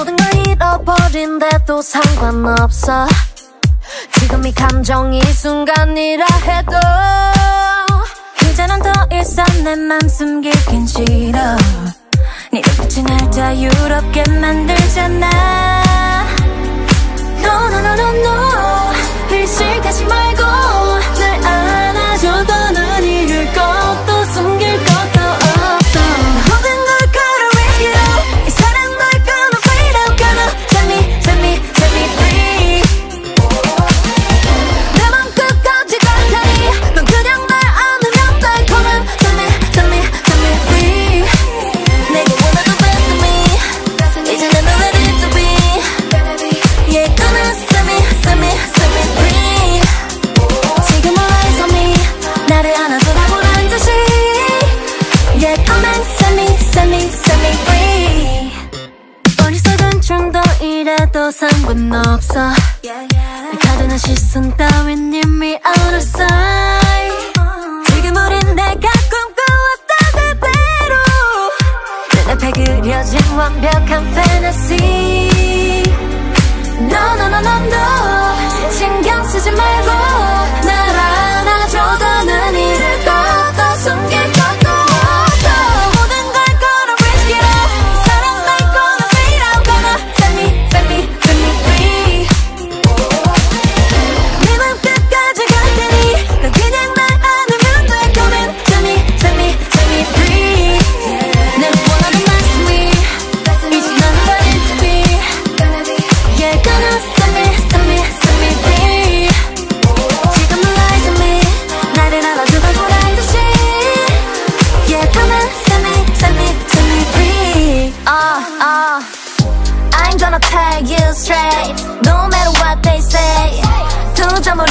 모든 걸 잃어버린 데도 상관없어. 지금 이 감정이 순간이라 해도 이제는 더 이상 내맘 숨기긴 싫어. 네 눈빛이 날 자유롭게 만들잖아. set me, set me, set me free 어리석은 정도 이래도 상관없어 yeah, yeah. 가둔한 시선 따윈 이미 out of sight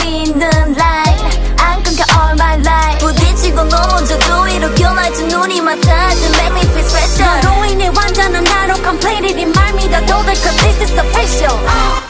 in light. I'm conquer all my life. 부딪히고 넘어져도 이렇게 날지 눈이 맞아 make me feel special. 너로 인해 완전한 나로 completed in 믿어도 돼 this is official